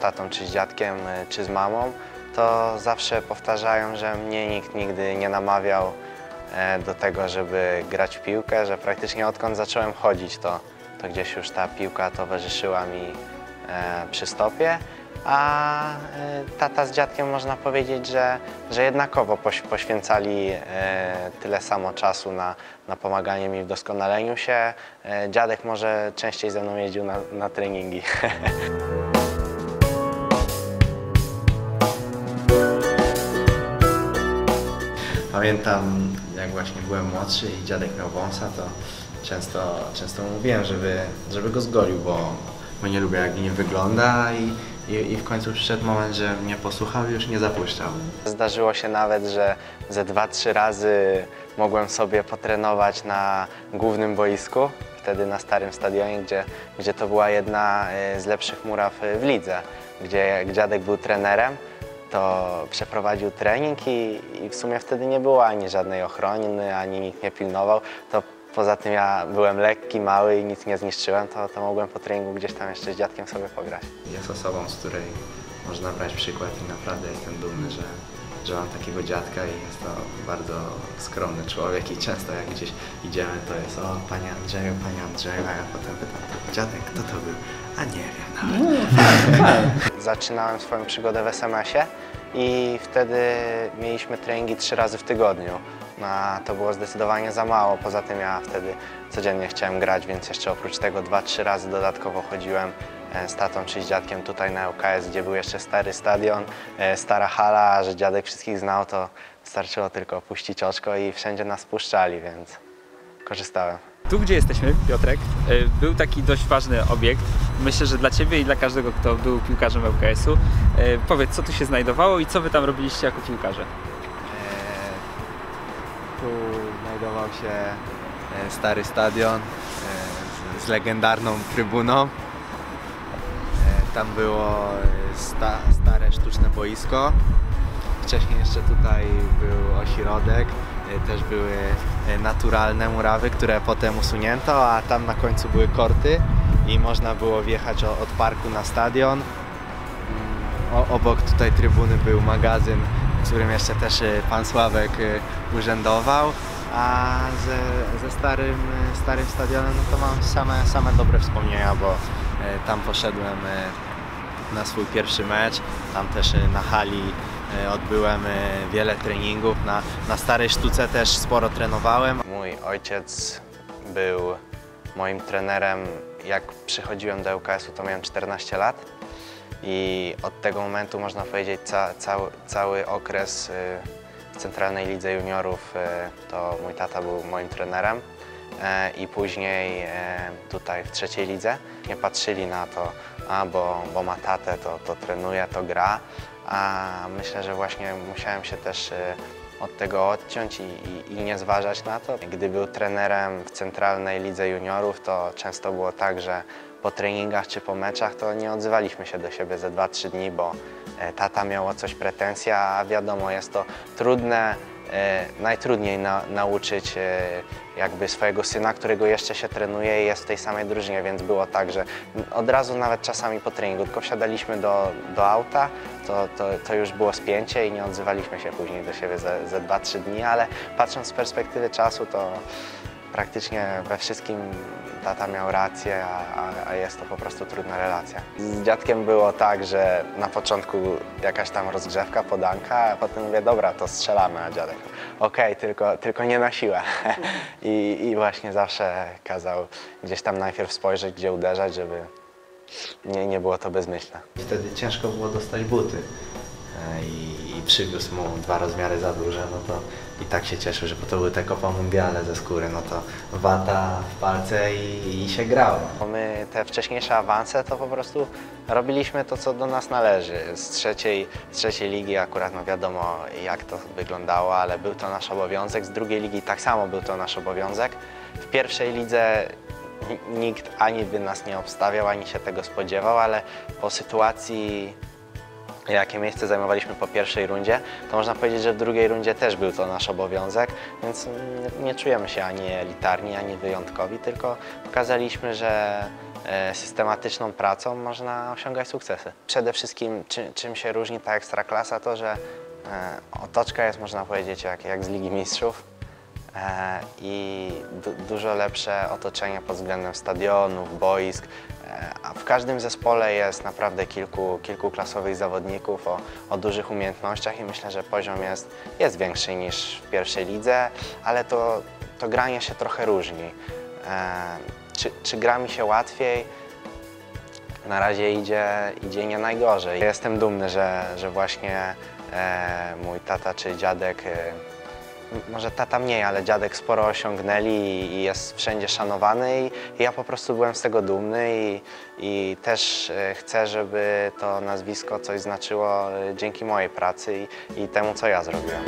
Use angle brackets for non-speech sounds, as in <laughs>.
tatą, czy z dziadkiem, y, czy z mamą, to zawsze powtarzają, że mnie nikt nigdy nie namawiał e, do tego, żeby grać w piłkę, że praktycznie odkąd zacząłem chodzić, to, to gdzieś już ta piłka towarzyszyła mi e, przy stopie. A e, tata z dziadkiem można powiedzieć, że, że jednakowo poś, poświęcali e, tyle samo czasu na, na pomaganie mi w doskonaleniu się. E, dziadek może częściej ze mną jeździł na, na treningi. <laughs> Pamiętam, jak właśnie byłem młodszy i dziadek miał wąsa, to często, często mówiłem, żeby, żeby go zgolił, bo, bo nie lubię jak nim wygląda i, i, i w końcu przyszedł moment, że mnie posłuchał i już nie zapuszczał. Zdarzyło się nawet, że ze dwa, trzy razy mogłem sobie potrenować na głównym boisku, wtedy na starym stadionie, gdzie, gdzie to była jedna e, z lepszych muraw e, w lidze, gdzie dziadek był trenerem, to przeprowadził trening i, i w sumie wtedy nie było ani żadnej ochrony, ani nikt nie pilnował. To poza tym ja byłem lekki, mały i nic nie zniszczyłem, to, to mogłem po treningu gdzieś tam jeszcze z dziadkiem sobie pograć. Jest osobą, z której można brać przykład i naprawdę jestem dumny, że, że mam takiego dziadka i jest to bardzo skromny człowiek i często jak gdzieś idziemy, to jest o, panie Andrzeju, panie Andrzeju, a ja potem pytam, dziadek, kto to był? A nie wiem nawet. Zaczynałem swoją przygodę w SMS-ie i wtedy mieliśmy treningi trzy razy w tygodniu. No, a to było zdecydowanie za mało. Poza tym ja wtedy codziennie chciałem grać, więc jeszcze oprócz tego dwa, trzy razy dodatkowo chodziłem z tatą czy z dziadkiem tutaj na UKS, gdzie był jeszcze stary stadion, e, stara hala, a że dziadek wszystkich znał, to wystarczyło tylko opuścić oczko i wszędzie nas puszczali, więc korzystałem. Tu, gdzie jesteśmy, Piotrek, y, był taki dość ważny obiekt. Myślę, że dla Ciebie i dla każdego, kto był piłkarzem ŁKS-u. Powiedz, co tu się znajdowało i co Wy tam robiliście jako piłkarze? Tu znajdował się e, stary stadion e, z legendarną trybuną. Tam było e, sta, stare sztuczne boisko. Wcześniej jeszcze tutaj był ośrodek. e, Też były e, naturalne murawy, które potem usunięto, a tam na końcu były korty i można było wjechać od parku na stadion. O, obok tutaj trybuny był magazyn, w którym jeszcze też pan Sławek urzędował, a ze, ze starym, starym stadionem no to mam same, same dobre wspomnienia, bo tam poszedłem e, na swój pierwszy mecz, tam też e, na hali e, odbyłem e, wiele treningów, na, na starej sztuce też sporo trenowałem. Mój ojciec był moim trenerem, jak przychodziłem do ŁKS-u, to miałem 14 lat. I od tego momentu można powiedzieć ca, cały, cały okres w Centralnej Lidze Juniorów to mój tata był moim trenerem. e, i później e, tutaj w trzeciej lidze nie patrzyli na to, a bo, bo ma tatę, to, to trenuje, to gra, a myślę, że właśnie musiałem się też y, od tego odciąć i, i, i nie zważać na to. Gdy był trenerem w Centralnej Lidze Juniorów, to często było tak, że po treningach czy po meczach to nie odzywaliśmy się do siebie ze 2-3 dni, bo e, tata miał o coś pretensja, a wiadomo, jest to trudne, e, najtrudniej na, nauczyć e, jakby swojego syna, którego jeszcze się trenuje i jest w tej samej drużynie, więc było tak, że od razu nawet czasami po treningu, tylko wsiadaliśmy do, do auta, to, to, to już było spięcie i nie odzywaliśmy się później do siebie ze, ze 2-3 dni, ale patrząc z perspektywy czasu, to praktycznie we wszystkim tata miał rację, a, a, jest to po prostu trudna relacja. Z dziadkiem było tak, że na początku jakaś tam rozgrzewka, podanka, a potem mówię, dobra, to strzelamy, a dziadek, okej, tylko, tylko nie na siłę. <laughs> I, I właśnie zawsze kazał gdzieś tam najpierw spojrzeć, gdzie uderzać, żeby nie, nie było to bezmyślne. Wtedy ciężko było dostać buty E, i, i przywiózł mu dwa rozmiary za duże, no to i tak się cieszył, że to były te Copa Mundiale ze skóry, no to wata w palce i, i się grało. My te wcześniejsze awanse to po prostu robiliśmy to, co do nas należy. Z trzeciej, z trzeciej ligi akurat no wiadomo jak to wyglądało, ale był to nasz obowiązek. Z drugiej ligi tak samo był to nasz obowiązek. W pierwszej lidze ni- nikt ani by nas nie obstawiał, ani się tego spodziewał, ale po sytuacji jakie miejsce zajmowaliśmy po pierwszej rundzie, to można powiedzieć, że w drugiej rundzie też był to nasz obowiązek, więc nie, czujemy się ani elitarni, ani wyjątkowi, tylko pokazaliśmy, że, e, systematyczną pracą można osiągać sukcesy. Przede wszystkim czy, czym się różni ta ekstraklasa to, że e, otoczka jest można powiedzieć jak, jak z Ligi Mistrzów e, i du, dużo lepsze otoczenie pod względem stadionów, boisk, a w każdym zespole jest naprawdę kilku, kilku klasowych zawodników o, o dużych umiejętnościach i myślę, że poziom jest, jest większy niż w pierwszej lidze, ale to, to granie się trochę różni. E, czy, czy gra mi się łatwiej? Na razie idzie, idzie nie najgorzej. Jestem dumny, że, że właśnie e, mój tata czy dziadek, e, może tata mniej, ale dziadek sporo osiągnęli i, jest wszędzie szanowany i, i ja po prostu byłem z tego dumny i, i też e, chcę, żeby to nazwisko coś znaczyło e, dzięki mojej pracy i, i temu, co ja zrobiłem.